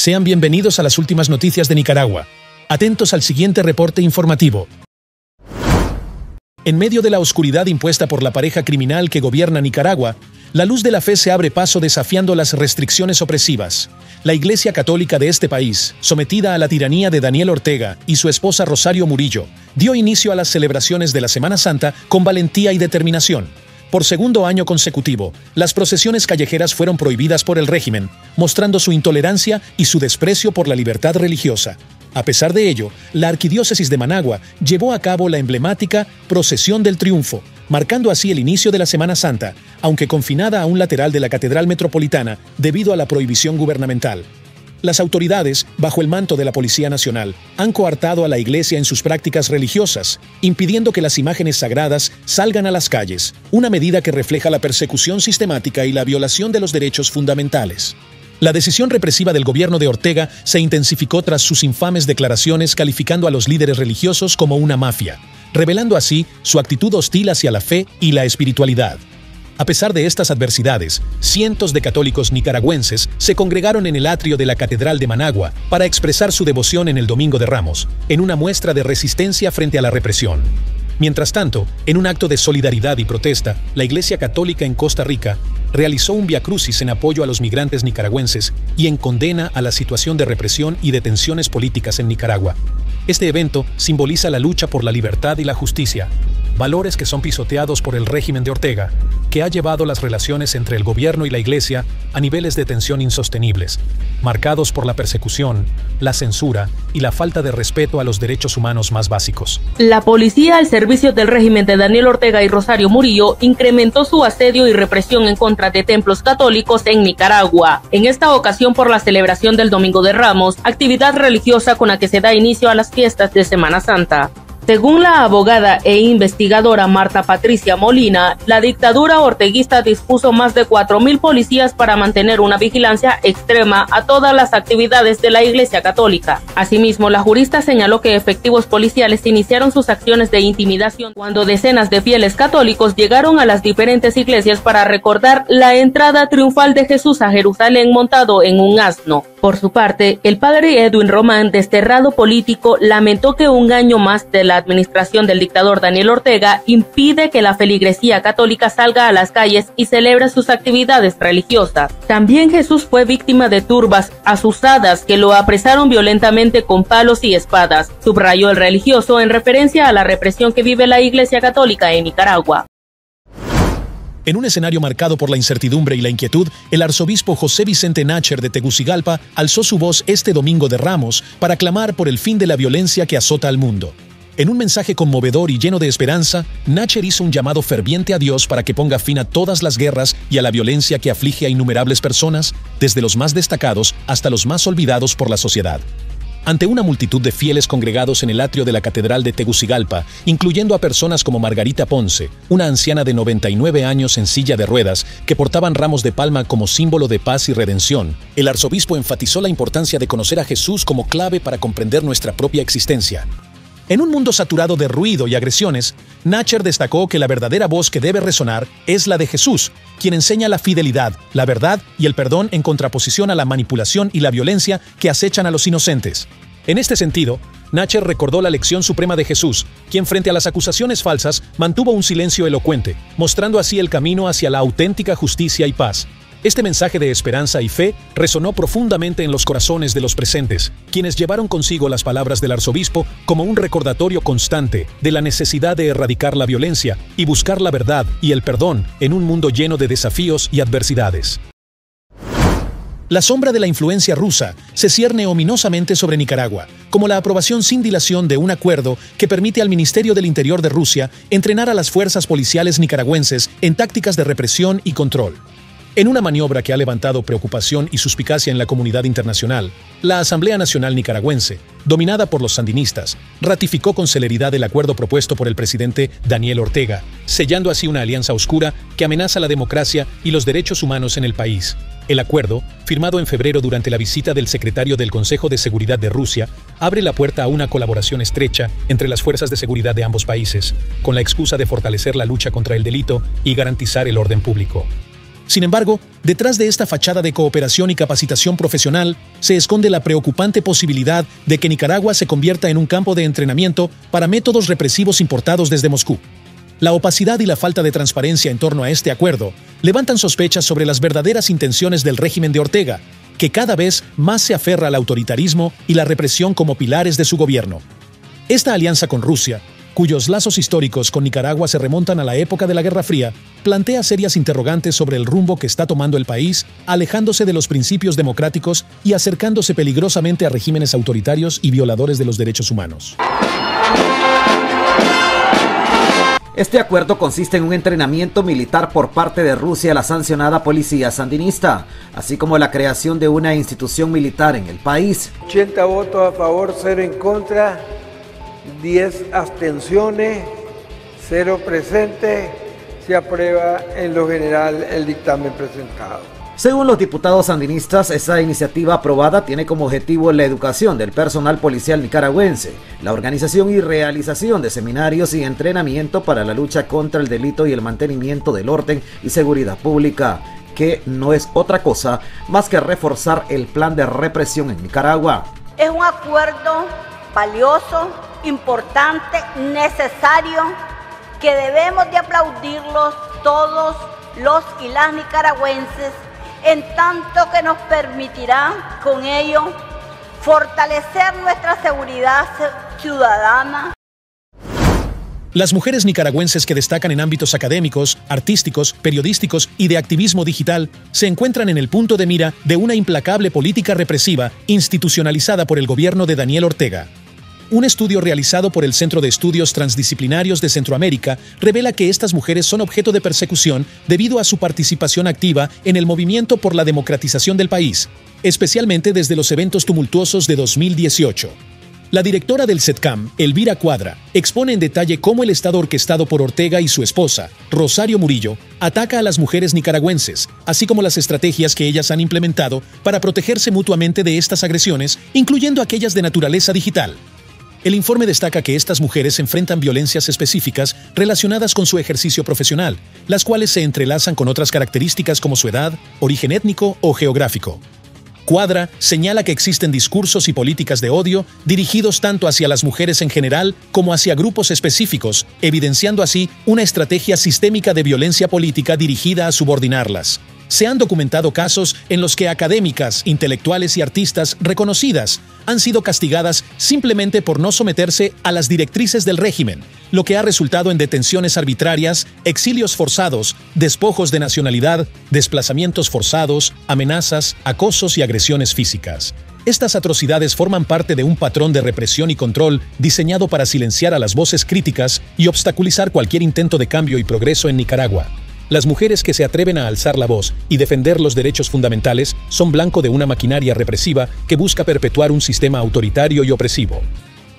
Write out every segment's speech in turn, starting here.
Sean bienvenidos a las últimas noticias de Nicaragua. Atentos al siguiente reporte informativo. En medio de la oscuridad impuesta por la pareja criminal que gobierna Nicaragua, la luz de la fe se abre paso desafiando las restricciones opresivas. La Iglesia Católica de este país, sometida a la tiranía de Daniel Ortega y su esposa Rosario Murillo, dio inicio a las celebraciones de la Semana Santa con valentía y determinación. Por segundo año consecutivo, las procesiones callejeras fueron prohibidas por el régimen, mostrando su intolerancia y su desprecio por la libertad religiosa. A pesar de ello, la Arquidiócesis de Managua llevó a cabo la emblemática Procesión del Triunfo, marcando así el inicio de la Semana Santa, aunque confinada a un lateral de la Catedral Metropolitana debido a la prohibición gubernamental. Las autoridades, bajo el manto de la Policía Nacional, han coartado a la Iglesia en sus prácticas religiosas, impidiendo que las imágenes sagradas salgan a las calles, una medida que refleja la persecución sistemática y la violación de los derechos fundamentales. La decisión represiva del gobierno de Ortega se intensificó tras sus infames declaraciones calificando a los líderes religiosos como una mafia, revelando así su actitud hostil hacia la fe y la espiritualidad. A pesar de estas adversidades, cientos de católicos nicaragüenses se congregaron en el atrio de la Catedral de Managua para expresar su devoción en el Domingo de Ramos, en una muestra de resistencia frente a la represión. Mientras tanto, en un acto de solidaridad y protesta, la Iglesia Católica en Costa Rica realizó un viacrucis en apoyo a los migrantes nicaragüenses y en condena a la situación de represión y detenciones políticas en Nicaragua. Este evento simboliza la lucha por la libertad y la justicia, valores que son pisoteados por el régimen de Ortega, que ha llevado las relaciones entre el gobierno y la Iglesia a niveles de tensión insostenibles, marcados por la persecución, la censura y la falta de respeto a los derechos humanos más básicos. La policía al servicio del régimen de Daniel Ortega y Rosario Murillo incrementó su asedio y represión en contra de templos católicos en Nicaragua, en esta ocasión por la celebración del Domingo de Ramos, actividad religiosa con la que se da inicio a las fiestas de Semana Santa. Según la abogada e investigadora Marta Patricia Molina, la dictadura orteguista dispuso más de 4.000 policías para mantener una vigilancia extrema a todas las actividades de la Iglesia Católica. Asimismo, la jurista señaló que efectivos policiales iniciaron sus acciones de intimidación cuando decenas de fieles católicos llegaron a las diferentes iglesias para recordar la entrada triunfal de Jesús a Jerusalén montado en un asno. Por su parte, el padre Edwin Román, desterrado político, lamentó que un año más de la administración del dictador Daniel Ortega impide que la feligresía católica salga a las calles y celebre sus actividades religiosas. También Jesús fue víctima de turbas asusadas que lo apresaron violentamente con palos y espadas, subrayó el religioso en referencia a la represión que vive la Iglesia Católica en Nicaragua. En un escenario marcado por la incertidumbre y la inquietud, el arzobispo José Vicente Nacher de Tegucigalpa alzó su voz este domingo de Ramos para clamar por el fin de la violencia que azota al mundo. En un mensaje conmovedor y lleno de esperanza, Nacher hizo un llamado ferviente a Dios para que ponga fin a todas las guerras y a la violencia que aflige a innumerables personas, desde los más destacados hasta los más olvidados por la sociedad. Ante una multitud de fieles congregados en el atrio de la Catedral de Tegucigalpa, incluyendo a personas como Margarita Ponce, una anciana de 99 años en silla de ruedas, que portaban ramos de palma como símbolo de paz y redención, el arzobispo enfatizó la importancia de conocer a Jesús como clave para comprender nuestra propia existencia. En un mundo saturado de ruido y agresiones, Nacher destacó que la verdadera voz que debe resonar es la de Jesús, quien enseña la fidelidad, la verdad y el perdón en contraposición a la manipulación y la violencia que acechan a los inocentes. En este sentido, Nacher recordó la lección suprema de Jesús, quien frente a las acusaciones falsas mantuvo un silencio elocuente, mostrando así el camino hacia la auténtica justicia y paz. Este mensaje de esperanza y fe resonó profundamente en los corazones de los presentes, quienes llevaron consigo las palabras del arzobispo como un recordatorio constante de la necesidad de erradicar la violencia y buscar la verdad y el perdón en un mundo lleno de desafíos y adversidades. La sombra de la influencia rusa se cierne ominosamente sobre Nicaragua, como la aprobación sin dilación de un acuerdo que permite al Ministerio del Interior de Rusia entrenar a las fuerzas policiales nicaragüenses en tácticas de represión y control. En una maniobra que ha levantado preocupación y suspicacia en la comunidad internacional, la Asamblea Nacional Nicaragüense, dominada por los sandinistas, ratificó con celeridad el acuerdo propuesto por el presidente Daniel Ortega, sellando así una alianza oscura que amenaza la democracia y los derechos humanos en el país. El acuerdo, firmado en febrero durante la visita del secretario del Consejo de Seguridad de Rusia, abre la puerta a una colaboración estrecha entre las fuerzas de seguridad de ambos países, con la excusa de fortalecer la lucha contra el delito y garantizar el orden público. Sin embargo, detrás de esta fachada de cooperación y capacitación profesional se esconde la preocupante posibilidad de que Nicaragua se convierta en un campo de entrenamiento para métodos represivos importados desde Moscú. La opacidad y la falta de transparencia en torno a este acuerdo levantan sospechas sobre las verdaderas intenciones del régimen de Ortega, que cada vez más se aferra al autoritarismo y la represión como pilares de su gobierno. Esta alianza con Rusia, cuyos lazos históricos con Nicaragua se remontan a la época de la Guerra Fría, plantea serias interrogantes sobre el rumbo que está tomando el país, alejándose de los principios democráticos y acercándose peligrosamente a regímenes autoritarios y violadores de los derechos humanos. Este acuerdo consiste en un entrenamiento militar por parte de Rusia a la sancionada policía sandinista, así como la creación de una institución militar en el país. 80 votos a favor, 0 en contra, 10 abstenciones, 0 presentes. Se aprueba en lo general el dictamen presentado. Según los diputados sandinistas, esa iniciativa aprobada tiene como objetivo la educación del personal policial nicaragüense, la organización y realización de seminarios y entrenamiento para la lucha contra el delito y el mantenimiento del orden y seguridad pública, que no es otra cosa más que reforzar el plan de represión en Nicaragua. Es un acuerdo valioso, importante, necesario, que debemos de aplaudirlos todos los y las nicaragüenses en tanto que nos permitirá con ello fortalecer nuestra seguridad ciudadana. Las mujeres nicaragüenses que destacan en ámbitos académicos, artísticos, periodísticos y de activismo digital se encuentran en el punto de mira de una implacable política represiva institucionalizada por el gobierno de Daniel Ortega. Un estudio realizado por el Centro de Estudios Transdisciplinarios de Centroamérica revela que estas mujeres son objeto de persecución debido a su participación activa en el movimiento por la democratización del país, especialmente desde los eventos tumultuosos de 2018. La directora del SETCAM, Elvira Cuadra, expone en detalle cómo el Estado orquestado por Ortega y su esposa, Rosario Murillo, ataca a las mujeres nicaragüenses, así como las estrategias que ellas han implementado para protegerse mutuamente de estas agresiones, incluyendo aquellas de naturaleza digital. El informe destaca que estas mujeres enfrentan violencias específicas relacionadas con su ejercicio profesional, las cuales se entrelazan con otras características como su edad, origen étnico o geográfico. Cuadra señala que existen discursos y políticas de odio dirigidos tanto hacia las mujeres en general como hacia grupos específicos, evidenciando así una estrategia sistémica de violencia política dirigida a subordinarlas se han documentado casos en los que académicas, intelectuales y artistas reconocidas han sido castigadas simplemente por no someterse a las directrices del régimen, lo que ha resultado en detenciones arbitrarias, exilios forzados, despojos de nacionalidad, desplazamientos forzados, amenazas, acosos y agresiones físicas. Estas atrocidades forman parte de un patrón de represión y control diseñado para silenciar a las voces críticas y obstaculizar cualquier intento de cambio y progreso en Nicaragua. Las mujeres que se atreven a alzar la voz y defender los derechos fundamentales son blanco de una maquinaria represiva que busca perpetuar un sistema autoritario y opresivo.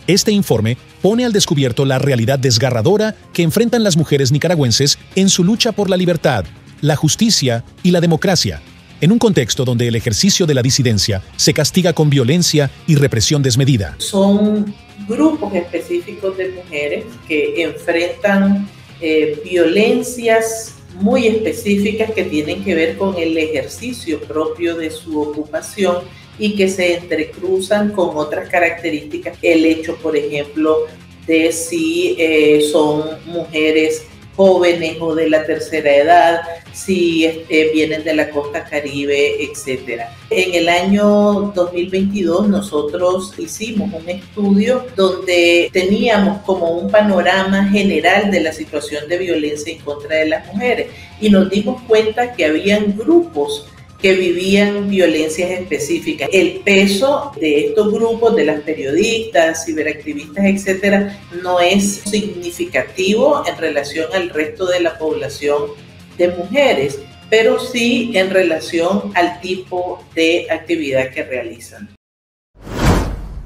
Este informe pone al descubierto la realidad desgarradora que enfrentan las mujeres nicaragüenses en su lucha por la libertad, la justicia y la democracia, en un contexto donde el ejercicio de la disidencia se castiga con violencia y represión desmedida. Son grupos específicos de mujeres que enfrentan eh, violencias muy específicas que tienen que ver con el ejercicio propio de su ocupación y que se entrecruzan con otras características. El hecho, por ejemplo, de si eh, son mujeres jóvenes o de la tercera edad, si este, vienen de la costa caribe, etc. En el año 2022 nosotros hicimos un estudio donde teníamos como un panorama general de la situación de violencia en contra de las mujeres y nos dimos cuenta que habían grupos que vivían violencias específicas. El peso de estos grupos, de las periodistas, ciberactivistas, etcétera, no es significativo en relación al resto de la población de mujeres, pero sí en relación al tipo de actividad que realizan.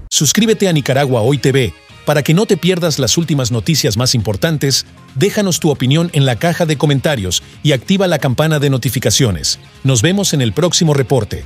Suscríbete a Nicaragua Hoy TV para que no te pierdas las últimas noticias más importantes, déjanos tu opinión en la caja de comentarios y activa la campana de notificaciones. Nos vemos en el próximo reporte.